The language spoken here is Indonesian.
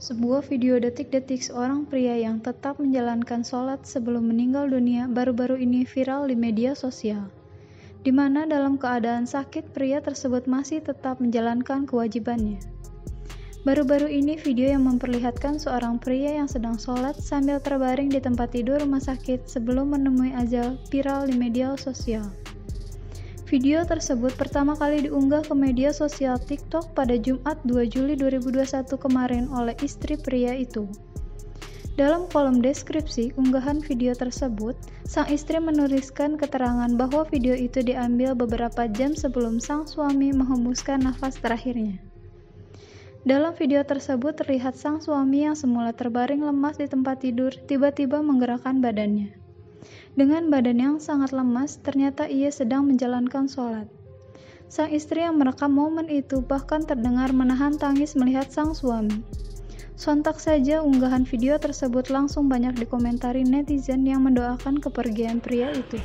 Sebuah video detik-detik seorang pria yang tetap menjalankan sholat sebelum meninggal dunia baru-baru ini viral di media sosial, di mana dalam keadaan sakit pria tersebut masih tetap menjalankan kewajibannya. Baru-baru ini video yang memperlihatkan seorang pria yang sedang sholat sambil terbaring di tempat tidur rumah sakit sebelum menemui ajal viral di media sosial. Video tersebut pertama kali diunggah ke media sosial TikTok pada Jumat 2 Juli 2021 kemarin oleh istri pria itu. Dalam kolom deskripsi unggahan video tersebut, sang istri menuliskan keterangan bahwa video itu diambil beberapa jam sebelum sang suami menghembuskan nafas terakhirnya. Dalam video tersebut terlihat sang suami yang semula terbaring lemas di tempat tidur tiba-tiba menggerakkan badannya. Dengan badan yang sangat lemas, ternyata ia sedang menjalankan sholat. Sang istri yang merekam momen itu bahkan terdengar menahan tangis melihat sang suami. Sontak saja unggahan video tersebut langsung banyak dikomentari netizen yang mendoakan kepergian pria itu.